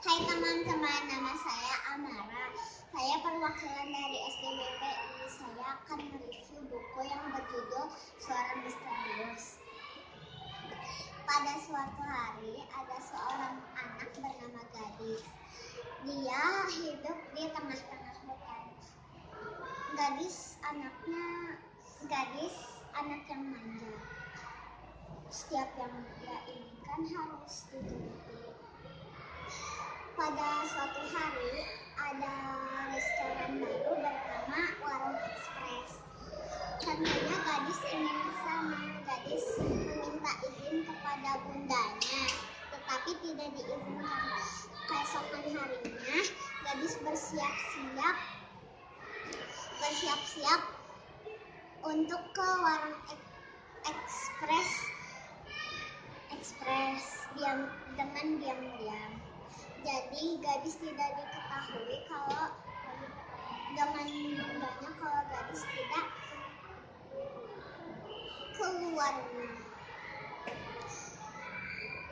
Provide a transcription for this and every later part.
Hai teman-teman, nama saya Amara. Saya perwakilan dari SDBPI. Saya akan mereview buku yang berjudul Suara Misterius. Pada suatu hari, ada seorang anak bernama Gadis. Dia hidup di tengah-tengah hutan. Gadis anaknya, gadis anak yang manja. Setiap yang dia inginkan harus dituruti pada suatu hari ada restoran baru bernama Warung Express. Tentunya gadis ingin ke sana. Gadis meminta izin kepada bundanya, tetapi tidak diizinkan. Keesokan harinya, gadis bersiap-siap bersiap-siap untuk ke Warung Express Express diam dengan diam-diam. Jadi gadis tidak diketahui kalau dengan bundanya kalau gadis tidak keluar.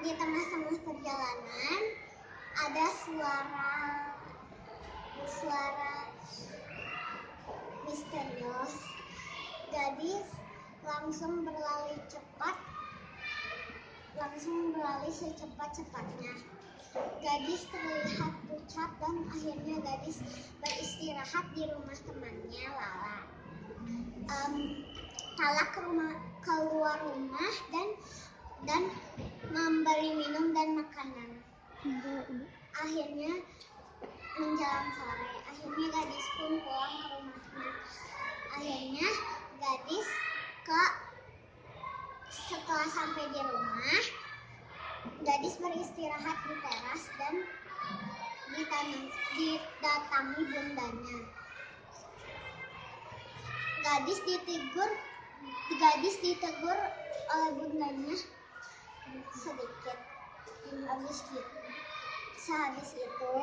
Di tengah-tengah perjalanan ada suara suara misterius. Gadis langsung berlari cepat langsung berlari secepat-cepatnya. Gadis terlihat pucat dan akhirnya gadis beristirahat di rumah temannya Lala. Um, Lala ke rumah keluar rumah dan dan membeli minum dan makanan. Akhirnya menjelang sore, akhirnya gadis pun pulang ke rumahnya. Akhirnya gadis ke setelah sampai di rumah, beristirahat di teras dan didatangi bundanya. Gadis ditegur, gadis ditegur oleh bundanya sedikit. Habis gitu, sehabis itu,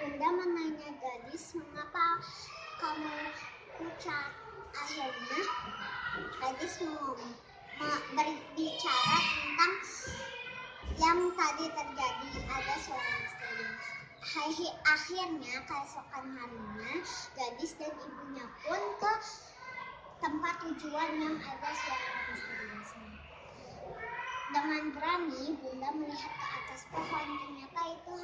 bunda menanya gadis, mengapa kamu pucat? Akhirnya, gadis ngomong berbicara tentang yang tadi terjadi ada suara misterius. Akhirnya keesokan harinya gadis dan ibunya pun ke tempat tujuan yang ada suara misterius. Dengan berani bunda melihat ke atas pohon ternyata itu